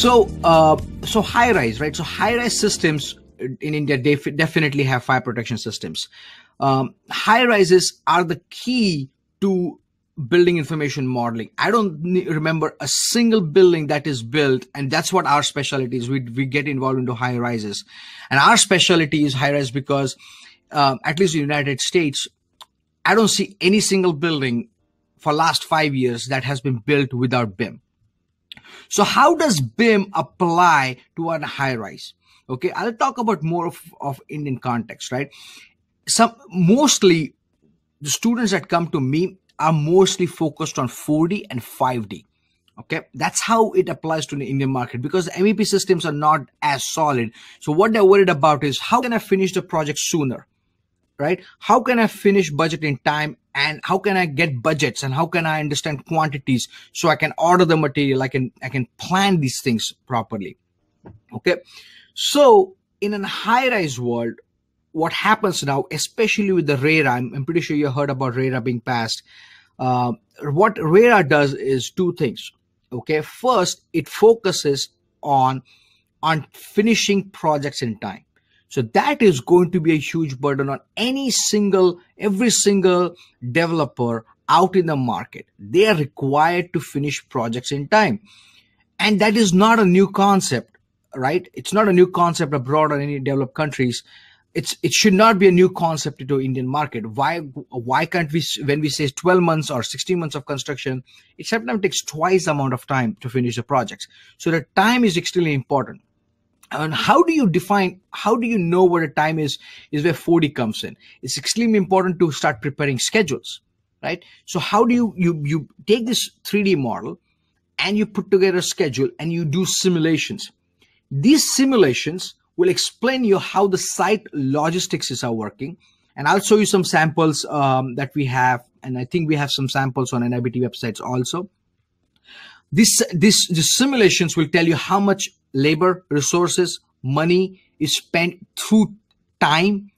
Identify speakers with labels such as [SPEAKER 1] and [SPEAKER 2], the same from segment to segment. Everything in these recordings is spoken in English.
[SPEAKER 1] So, uh, so high rise, right? So high rise systems in India def- definitely have fire protection systems. Um, high rises are the key to building information modeling. I don't remember a single building that is built, and that's what our specialty is. We we get involved into high rises, and our specialty is high rise because, um, at least in the United States, I don't see any single building for last five years that has been built without BIM. So how does BIM apply to a high rise? Okay, I'll talk about more of, of Indian context, right? Some mostly the students that come to me are mostly focused on 4D and 5D. Okay, that's how it applies to the Indian market because the MEP systems are not as solid. So what they're worried about is how can I finish the project sooner? Right? How can I finish budget in time and how can I get budgets and how can I understand quantities so I can order the material? I can I can plan these things properly. Okay. So in a high-rise world, what happens now, especially with the RERA, I'm, I'm pretty sure you heard about RERA being passed. Uh, what RERA does is two things. Okay, first it focuses on on finishing projects in time. So that is going to be a huge burden on any single, every single developer out in the market. They are required to finish projects in time. And that is not a new concept, right? It's not a new concept abroad or any developed countries it's it should not be a new concept to Indian market. Why why can't we when we say 12 months or 16 months of construction, it sometimes takes twice the amount of time to finish the projects. So the time is extremely important. And how do you define how do you know what a time is is where 4D comes in? It's extremely important to start preparing schedules, right? So how do you you you take this 3D model and you put together a schedule and you do simulations. These simulations will explain you how the site logistics is are working. And I'll show you some samples um, that we have. And I think we have some samples on NIBT websites also. This, this, this simulations will tell you how much labor, resources, money is spent through time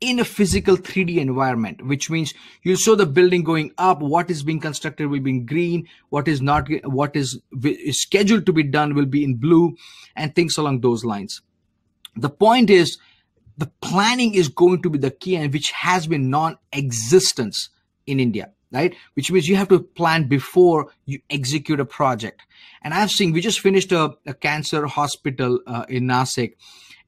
[SPEAKER 1] in a physical 3D environment, which means you saw the building going up, what is being constructed will be in green, what is not, what is, is scheduled to be done will be in blue, and things along those lines. The point is the planning is going to be the key and which has been non-existence in India, right? Which means you have to plan before you execute a project. And I've seen, we just finished a, a cancer hospital uh, in Nasik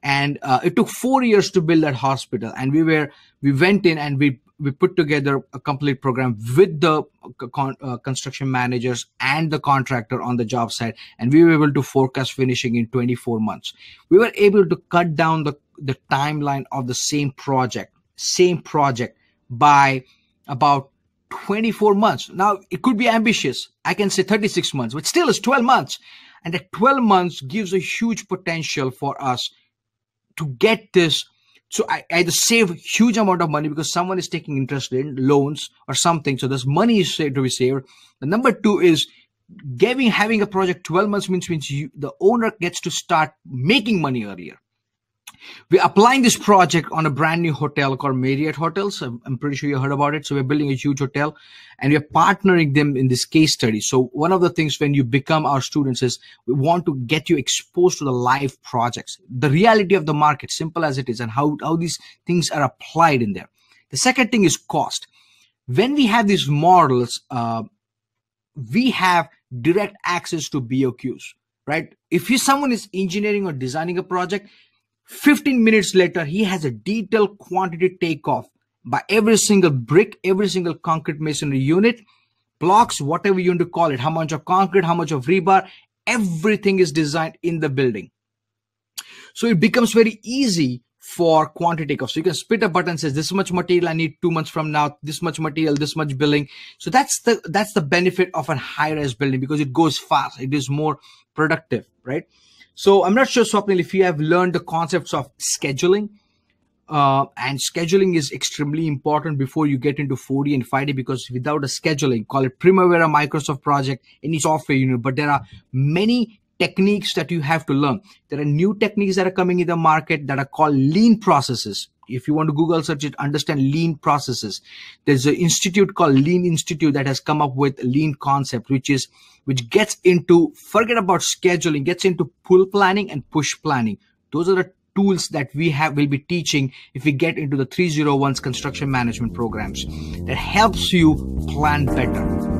[SPEAKER 1] and uh, it took four years to build that hospital. And we were, we went in and we we put together a complete program with the con- uh, construction managers and the contractor on the job site and we were able to forecast finishing in 24 months we were able to cut down the, the timeline of the same project same project by about 24 months now it could be ambitious i can say 36 months but still it's 12 months and that 12 months gives a huge potential for us to get this so I either save a huge amount of money because someone is taking interest in loans or something. So this money is saved to be saved. The number two is giving having a project 12 months means means you, the owner gets to start making money earlier. We're applying this project on a brand new hotel called Marriott Hotels. I'm, I'm, pretty sure you heard about it. So we're building a huge hotel and we're partnering them in this case study. So one of the things when you become our students is we want to get you exposed to the live projects, the reality of the market, simple as it is, and how, how these things are applied in there. The second thing is cost. When we have these models, uh, we have direct access to BOQs, right? If you, someone is engineering or designing a project, 15 minutes later, he has a detailed quantity takeoff by every single brick, every single concrete masonry unit, blocks, whatever you want to call it, how much of concrete, how much of rebar, everything is designed in the building. So it becomes very easy for quantity takeoff. So you can split a button says this much material I need two months from now, this much material, this much billing. So that's the that's the benefit of a high rise building because it goes fast. It is more productive, right? So I'm not sure, Swapnil, if you have learned the concepts of scheduling. Uh, and scheduling is extremely important before you get into 4D and 5D because without a scheduling, call it Primavera Microsoft project, any software unit, you know, but there are many techniques that you have to learn. There are new techniques that are coming in the market that are called lean processes if you want to google search it understand lean processes there's an institute called lean institute that has come up with lean concept which is which gets into forget about scheduling gets into pull planning and push planning those are the tools that we have will be teaching if we get into the 301's construction management programs that helps you plan better